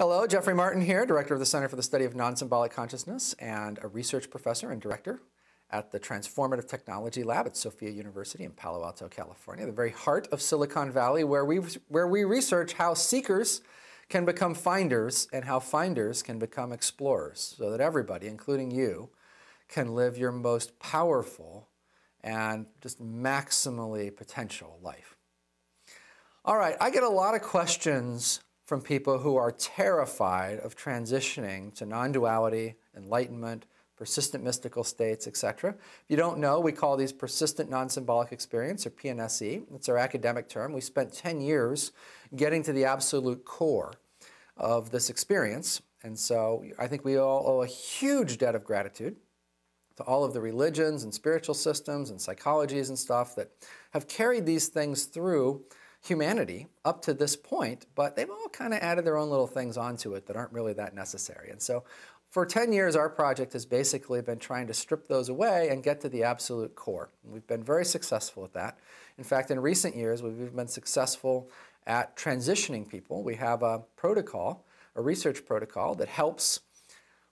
Hello, Jeffery Martin here, Director of the Center for the Study of Non-Symbolic Consciousness and a research professor and director at the Transformative Technology Lab at Sophia University in Palo Alto, California, the very heart of Silicon Valley, where we, where we research how seekers can become finders and how finders can become explorers so that everybody, including you, can live your most powerful and just maximally potential life. All right, I get a lot of questions from people who are terrified of transitioning to non-duality, enlightenment, persistent mystical states, etc. If you don't know, we call these persistent non-symbolic experience, or PNSE. It's our academic term. We spent 10 years getting to the absolute core of this experience. And so I think we all owe a huge debt of gratitude to all of the religions and spiritual systems and psychologies and stuff that have carried these things through humanity up to this point, but they've all kind of added their own little things onto it that aren't really that necessary. And so for 10 years, our project has basically been trying to strip those away and get to the absolute core. We've been very successful at that. In fact, in recent years, we've been successful at transitioning people. We have a protocol, a research protocol that helps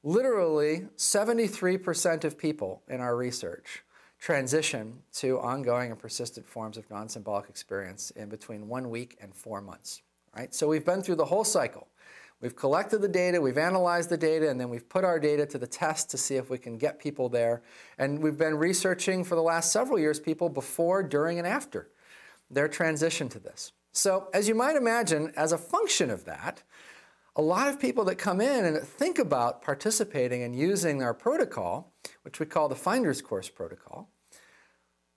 literally 73% of people in our research transition to ongoing and persistent forms of non-symbolic experience in between one week and four months. Right? So we've been through the whole cycle. We've collected the data, we've analyzed the data, and then we've put our data to the test to see if we can get people there. And we've been researching for the last several years people before, during, and after their transition to this. So as you might imagine, as a function of that, a lot of people that come in and think about participating and using our protocol, which we call the Finder's Course protocol,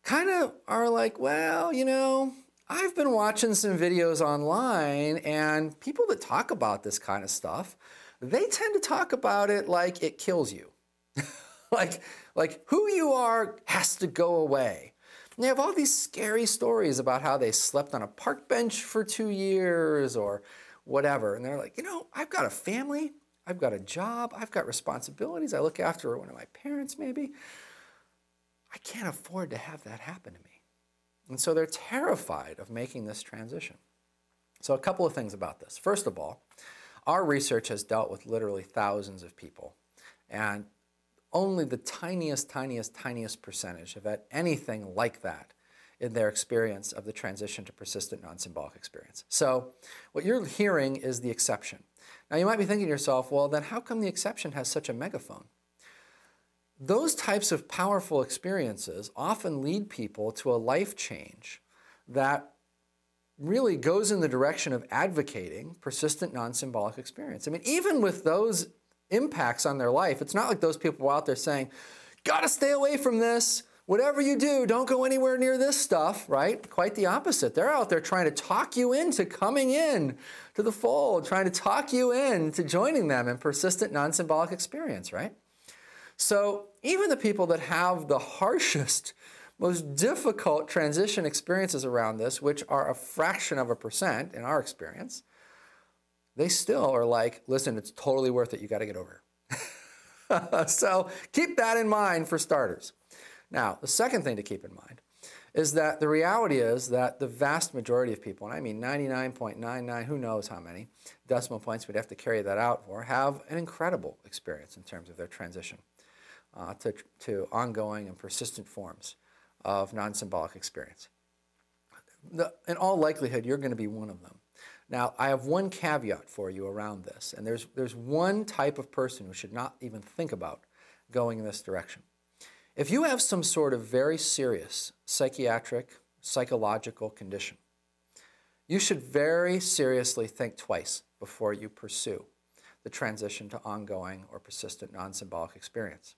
kind of are like, well, you know, I've been watching some videos online and people that talk about this kind of stuff, they tend to talk about it like it kills you. like, like who you are has to go away. And they have all these scary stories about how they slept on a park bench for two years or whatever. And they're like, you know, I've got a family, I've got a job, I've got responsibilities, I look after one of my parents maybe. I can't afford to have that happen to me. And so they're terrified of making this transition. So a couple of things about this. First of all, our research has dealt with literally thousands of people. And only the tiniest, tiniest, tiniest percentage have had anything like that in their experience of the transition to persistent non-symbolic experience. So what you're hearing is the exception. Now you might be thinking to yourself, well then how come the exception has such a megaphone? Those types of powerful experiences often lead people to a life change that really goes in the direction of advocating persistent non-symbolic experience. I mean, even with those impacts on their life, it's not like those people out there saying, gotta stay away from this, whatever you do, don't go anywhere near this stuff, right? Quite the opposite. They're out there trying to talk you into coming in to the fold, trying to talk you in to joining them in persistent non-symbolic experience, right? So even the people that have the harshest, most difficult transition experiences around this, which are a fraction of a percent in our experience, they still are like, listen, it's totally worth it. You got to get over. so keep that in mind for starters. Now, the second thing to keep in mind is that the reality is that the vast majority of people, and I mean 99.99, who knows how many decimal points we'd have to carry that out for, have an incredible experience in terms of their transition uh, to, to ongoing and persistent forms of non-symbolic experience. The, in all likelihood, you're going to be one of them. Now, I have one caveat for you around this, and there's, there's one type of person who should not even think about going in this direction. If you have some sort of very serious psychiatric, psychological condition, you should very seriously think twice before you pursue the transition to ongoing or persistent non-symbolic experience.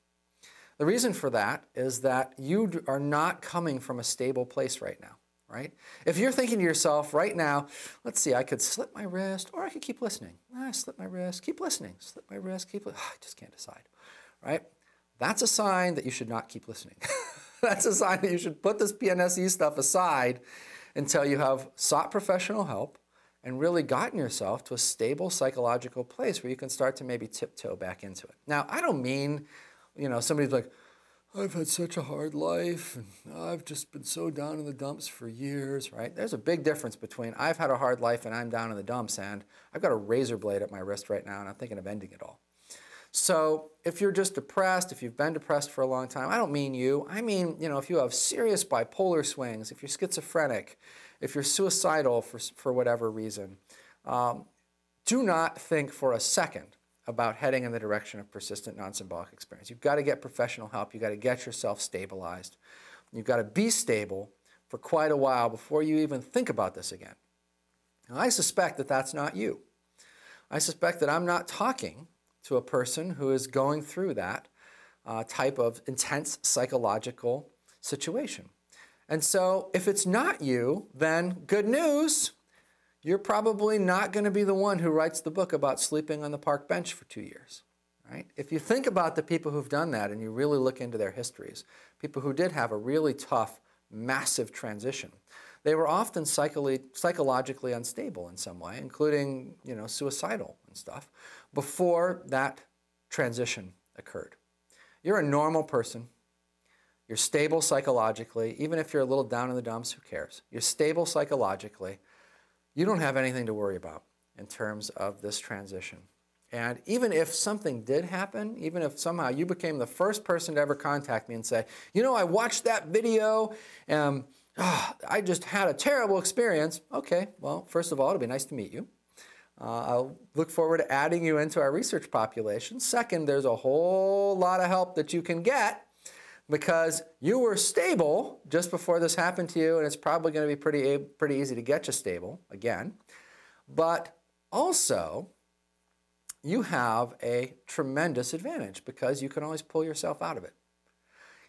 The reason for that is that you are not coming from a stable place right now, right? If you're thinking to yourself right now, let's see, I could slip my wrist or I could keep listening. Ah, slip my wrist, keep listening, slip my wrist, keep listening. I just can't decide, right? That's a sign that you should not keep listening. That's a sign that you should put this PNSE stuff aside until you have sought professional help and really gotten yourself to a stable psychological place where you can start to maybe tiptoe back into it. Now, I don't mean, you know, somebody's like, I've had such a hard life and I've just been so down in the dumps for years, right? There's a big difference between I've had a hard life and I'm down in the dumps and I've got a razor blade at my wrist right now and I'm thinking of ending it all. So if you're just depressed, if you've been depressed for a long time, I don't mean you. I mean, you know, if you have serious bipolar swings, if you're schizophrenic, if you're suicidal for, for whatever reason, um, do not think for a second about heading in the direction of persistent non-symbolic experience. You've got to get professional help. You've got to get yourself stabilized. You've got to be stable for quite a while before you even think about this again. Now, I suspect that that's not you. I suspect that I'm not talking to a person who is going through that uh, type of intense psychological situation. And so if it's not you, then good news, you're probably not going to be the one who writes the book about sleeping on the park bench for two years. Right? If you think about the people who've done that and you really look into their histories, people who did have a really tough, massive transition, they were often psychologically unstable in some way, including you know, suicidal and stuff, before that transition occurred. You're a normal person. You're stable psychologically. Even if you're a little down in the dumps, who cares? You're stable psychologically you don't have anything to worry about in terms of this transition. And even if something did happen, even if somehow you became the first person to ever contact me and say, you know, I watched that video and oh, I just had a terrible experience. Okay, well, first of all, it'll be nice to meet you. Uh, I'll look forward to adding you into our research population. Second, there's a whole lot of help that you can get because you were stable just before this happened to you, and it's probably going to be pretty, pretty easy to get you stable again. But also, you have a tremendous advantage because you can always pull yourself out of it.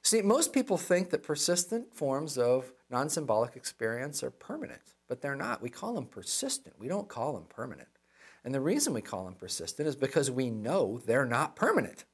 See, most people think that persistent forms of non symbolic experience are permanent, but they're not. We call them persistent, we don't call them permanent. And the reason we call them persistent is because we know they're not permanent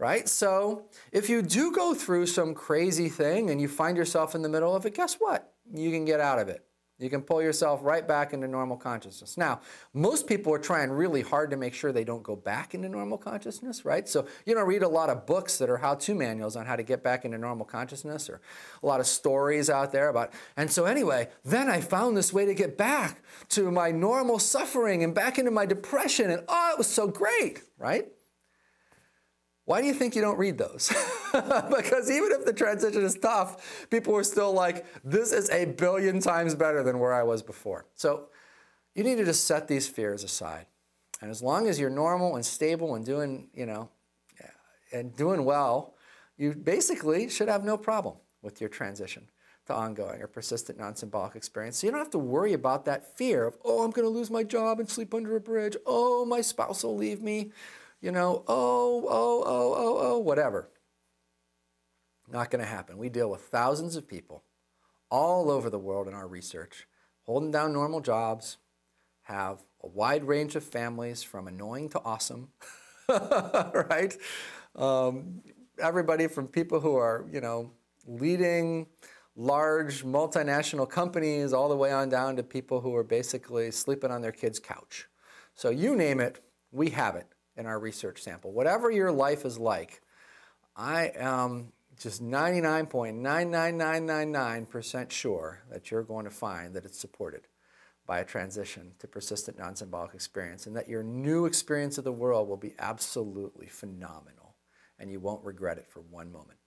right? So if you do go through some crazy thing and you find yourself in the middle of it, guess what? You can get out of it. You can pull yourself right back into normal consciousness. Now, most people are trying really hard to make sure they don't go back into normal consciousness, right? So you don't read a lot of books that are how-to manuals on how to get back into normal consciousness or a lot of stories out there about, and so anyway, then I found this way to get back to my normal suffering and back into my depression and oh, it was so great, right? Why do you think you don't read those? because even if the transition is tough, people are still like, this is a billion times better than where I was before. So you need to just set these fears aside. And as long as you're normal and stable and doing, you know, and doing well, you basically should have no problem with your transition to ongoing or persistent non-symbolic experience. So you don't have to worry about that fear of, oh, I'm going to lose my job and sleep under a bridge. Oh, my spouse will leave me you know, oh, oh, oh, oh, oh, whatever. Not going to happen. We deal with thousands of people all over the world in our research, holding down normal jobs, have a wide range of families from annoying to awesome, right? Um, everybody from people who are, you know, leading large multinational companies all the way on down to people who are basically sleeping on their kid's couch. So you name it, we have it in our research sample. Whatever your life is like, I am just 99.99999% sure that you're going to find that it's supported by a transition to persistent non-symbolic experience and that your new experience of the world will be absolutely phenomenal and you won't regret it for one moment.